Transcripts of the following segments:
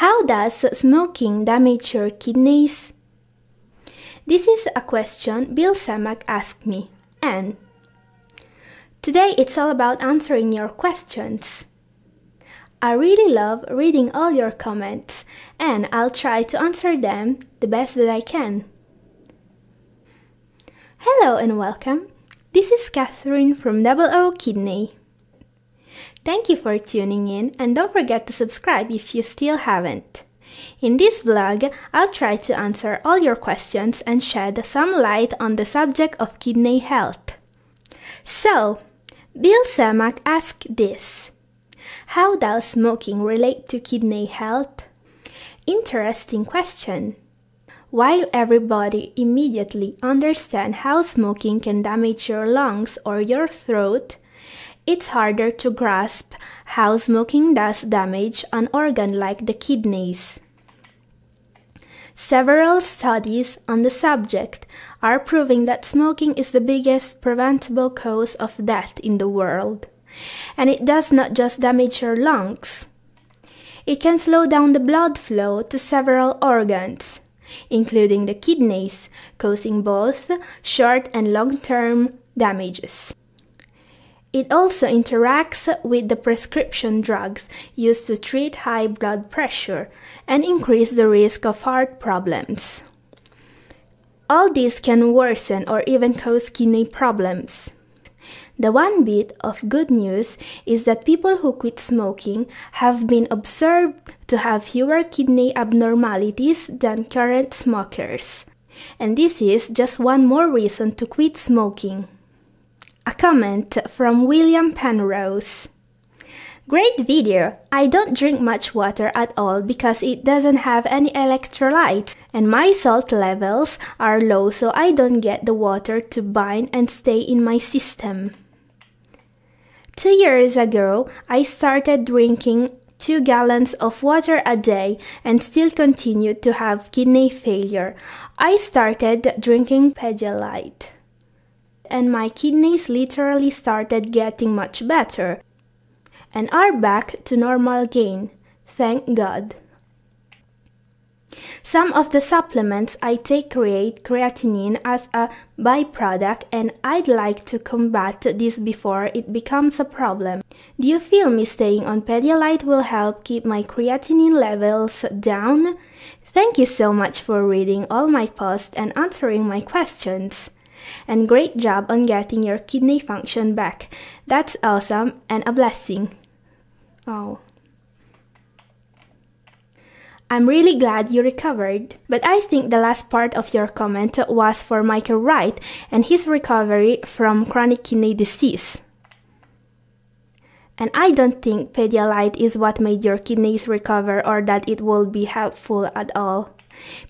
How does smoking damage your kidneys? This is a question Bill Samak asked me, and today it's all about answering your questions. I really love reading all your comments, and I'll try to answer them the best that I can. Hello and welcome. This is Katherine from Double O Kidney. Thank you for tuning in and don't forget to subscribe if you still haven't. In this vlog, I'll try to answer all your questions and shed some light on the subject of kidney health. So, Bill Semak asked this How does smoking relate to kidney health? Interesting question. While everybody immediately understands how smoking can damage your lungs or your throat, it's harder to grasp how smoking does damage an organ like the kidneys. Several studies on the subject are proving that smoking is the biggest preventable cause of death in the world. And it does not just damage your lungs. It can slow down the blood flow to several organs, including the kidneys, causing both short and long term damages. It also interacts with the prescription drugs used to treat high blood pressure and increase the risk of heart problems. All this can worsen or even cause kidney problems. The one bit of good news is that people who quit smoking have been observed to have fewer kidney abnormalities than current smokers. And this is just one more reason to quit smoking. A comment from William Penrose. Great video! I don't drink much water at all because it doesn't have any electrolytes and my salt levels are low so I don't get the water to bind and stay in my system. Two years ago, I started drinking two gallons of water a day and still continued to have kidney failure. I started drinking Pedialyte. And my kidneys literally started getting much better and are back to normal again. Thank God. Some of the supplements I take create creatinine as a byproduct, and I'd like to combat this before it becomes a problem. Do you feel me staying on Pedialyte will help keep my creatinine levels down? Thank you so much for reading all my posts and answering my questions. And great job on getting your kidney function back. That's awesome and a blessing. Oh. I'm really glad you recovered. But I think the last part of your comment was for Michael Wright and his recovery from chronic kidney disease. And I don't think Pedialyte is what made your kidneys recover or that it will be helpful at all.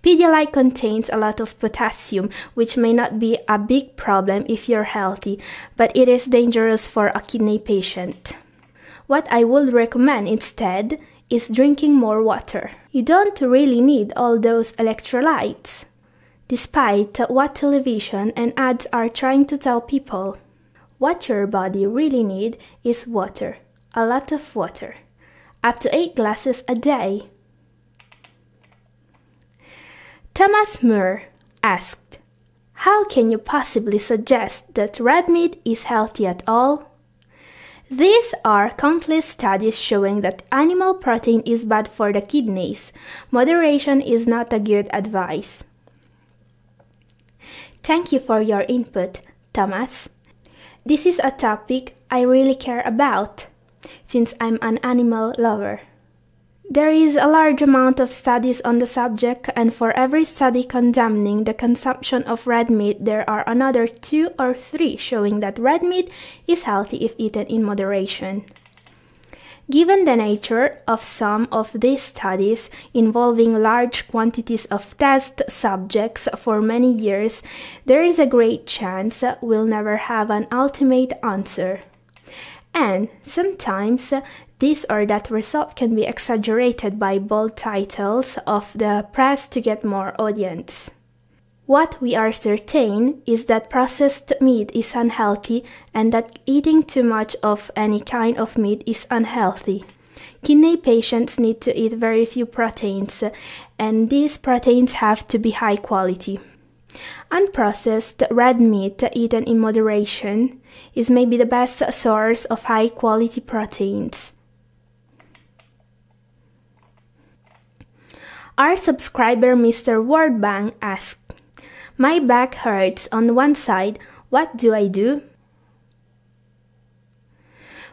Pedialyte contains a lot of potassium, which may not be a big problem if you're healthy, but it is dangerous for a kidney patient. What I would recommend instead is drinking more water. You don't really need all those electrolytes, despite what television and ads are trying to tell people. What your body really needs is water, a lot of water, up to 8 glasses a day. Thomas Moore asked, How can you possibly suggest that red meat is healthy at all? These are countless studies showing that animal protein is bad for the kidneys. Moderation is not a good advice. Thank you for your input, Thomas. This is a topic I really care about since I'm an animal lover. There is a large amount of studies on the subject, and for every study condemning the consumption of red meat, there are another two or three showing that red meat is healthy if eaten in moderation. Given the nature of some of these studies involving large quantities of test subjects for many years, there is a great chance we'll never have an ultimate answer. And sometimes this or that result can be exaggerated by bold titles of the press to get more audience. What we are certain is that processed meat is unhealthy and that eating too much of any kind of meat is unhealthy. Kidney patients need to eat very few proteins, and these proteins have to be high quality. Unprocessed red meat eaten in moderation is maybe the best source of high quality proteins. Our subscriber Mr. World Bang asked, My back hurts on one side, what do I do?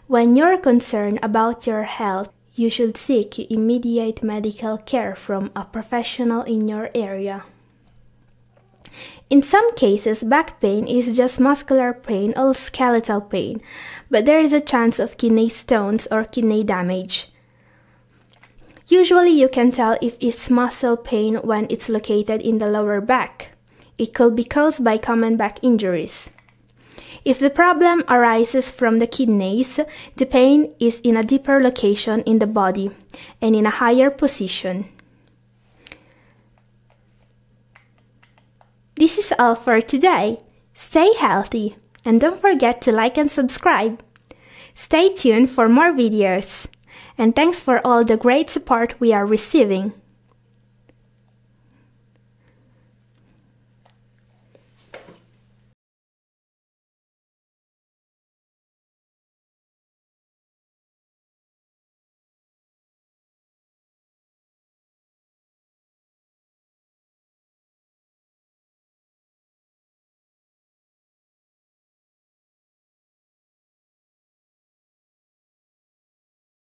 When you're concerned about your health, you should seek immediate medical care from a professional in your area. In some cases, back pain is just muscular pain or skeletal pain, but there is a chance of kidney stones or kidney damage. Usually, you can tell if it's muscle pain when it's located in the lower back. It could be caused by common back injuries. If the problem arises from the kidneys, the pain is in a deeper location in the body and in a higher position. This is all for today. Stay healthy and don't forget to like and subscribe. Stay tuned for more videos. And thanks for all the great support we are receiving.